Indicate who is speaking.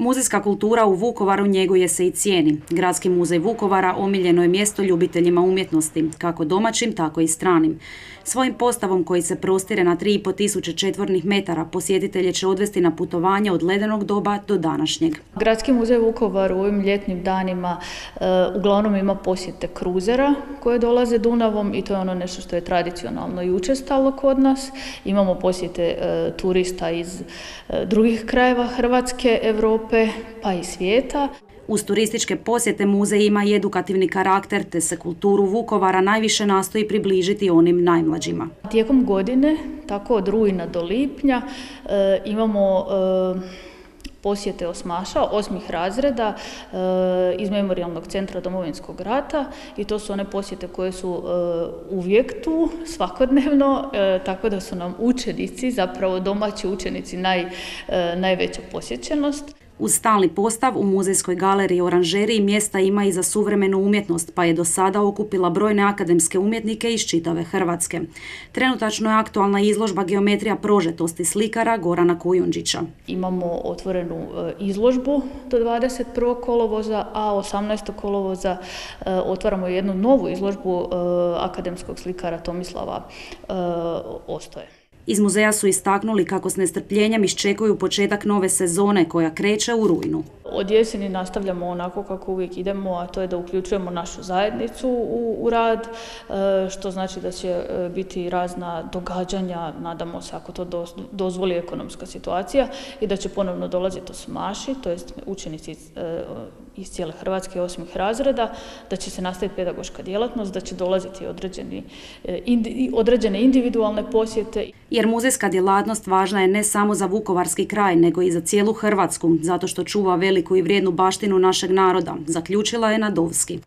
Speaker 1: Muzejska kultura u Vukovaru njeguje se i cijeni. Gradski muzej Vukovara omiljeno je mjesto ljubiteljima umjetnosti, kako domaćim, tako i stranim. Svojim postavom koji se prostire na 3,5 tisuće četvornih metara posjetitelje će odvesti na putovanje od ledenog doba do današnjeg.
Speaker 2: Gradski muzej Vukovar u ovim ljetnim danima e, uglavnom ima posjete kruzera koje dolaze Dunavom i to je ono nešto što je tradicionalno i učestalo kod nas. Imamo posjete e, turista iz e, drugih krajeva Hrvatske, Europe pa i svijeta.
Speaker 1: Uz turističke posjete muzej ima i edukativni karakter te se kulturu Vukovara najviše nastoji približiti onim najmlađima.
Speaker 2: Tijekom godine, tako od rujna do lipnja, e, imamo e, posjete osmaša, osmih razreda e, iz Memorialnog centra Domovinskog rata i to su one posjete koje su uvijek tu, svakodnevno, tako da su nam učenici, zapravo domaći učenici naj, najveća posjećenost.
Speaker 1: Uz stalni postav u muzejskoj galeriji Oranžeriji mjesta ima i za suvremenu umjetnost, pa je do sada okupila brojne akademske umjetnike iz čitave Hrvatske. Trenutačno je aktualna izložba geometrija prožetosti slikara Gorana Kujundžića.
Speaker 2: Imamo otvorenu e, izložbu do 21. kolovoza, a 18. kolovoza e, otvaramo jednu novu izložbu e, akademskog slikara Tomislava Ostoje.
Speaker 1: Iz muzeja su istaknuli kako s nestrpljenjem iščekuju početak nove sezone koja kreće u rujnu.
Speaker 2: Od jeseni nastavljamo onako kako uvijek idemo, a to je da uključujemo našu zajednicu u, rad, e, što znači da će e, biti razna događanja, nadamo se ako to dozvoli ekonomska situacija i da će ponovno dolaziti osmaši, to jest učenici e, iz cijele Hrvatske osmih razreda, da će se nastaviti pedagoška djelatnost, da će dolaziti određeni, određene individualne posjete.
Speaker 1: Jer muzejska djelatnost važna je ne samo za Vukovarski kraj, nego i za cijelu Hrvatsku, zato što čuva veliku i vrijednu baštinu našeg naroda, zaključila je Nadovski.